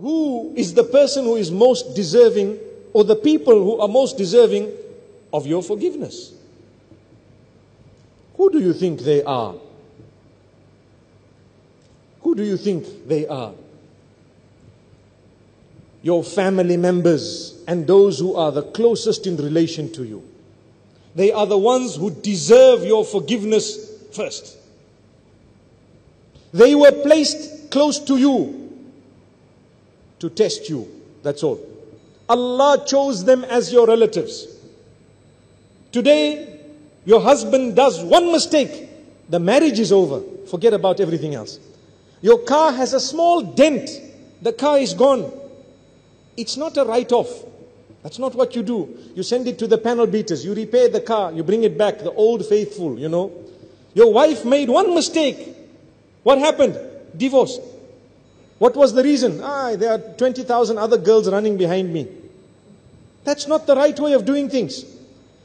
Who is the person who is most deserving, or the people who are most deserving of your forgiveness? Who do you think they are? Who do you think they are? Your family members and those who are the closest in relation to you. They are the ones who deserve your forgiveness first. They were placed close to you to test you. That's all. Allah chose them as your relatives. Today, your husband does one mistake, the marriage is over. Forget about everything else. Your car has a small dent, the car is gone. It's not a write off. That's not what you do. You send it to the panel beaters, you repair the car, you bring it back, the old faithful, you know. Your wife made one mistake. What happened? Divorce. What was the reason? Ah, there are 20,000 other girls running behind me. That's not the right way of doing things.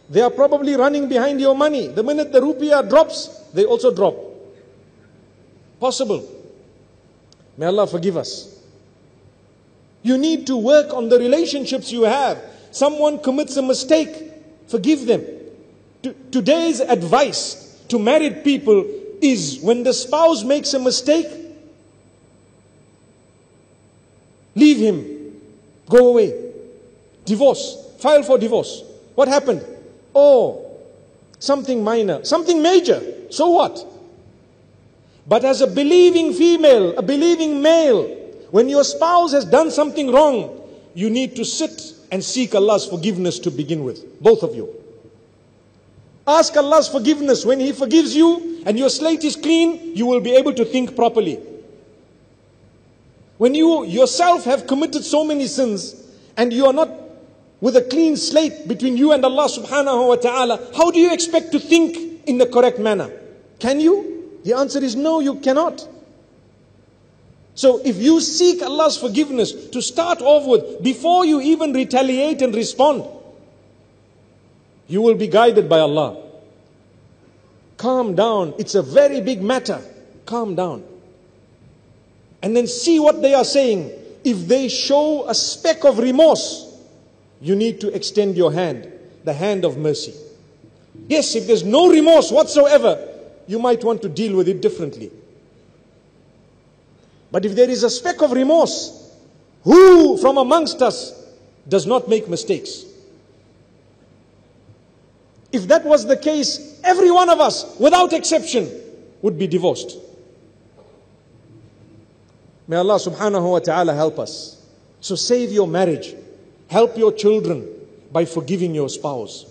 They are probably running behind your money. The minute the rupiah drops, they also drop. Possible. May Allah forgive us. You need to work on the relationships you have. Someone commits a mistake, forgive them. T- today's advice to married people is when the spouse makes a mistake, him, go away, divorce, file for divorce. What happened? Oh, something minor, something major. So what? But as a believing female, a believing male, when your spouse has done something wrong, you need to sit and seek Allah's forgiveness to begin with. Both of you. Ask Allah's forgiveness. When He forgives you and your slate is clean, you will be able to think properly. When you yourself have committed so many sins and you are not with a clean slate between you and Allah subhanahu wa ta'ala, how do you expect to think in the correct manner? Can you? The answer is no, you cannot. So if you seek Allah's forgiveness to start off with, before you even retaliate and respond, you will be guided by Allah. Calm down. It's a very big matter. Calm down. And then see what they are saying. If they show a speck of remorse, you need to extend your hand, the hand of mercy. Yes, if there's no remorse whatsoever, you might want to deal with it differently. But if there is a speck of remorse, who from amongst us does not make mistakes? If that was the case, every one of us, without exception, would be divorced. May Allah subhanahu wa ta'ala help us. So save your marriage. Help your children by forgiving your spouse.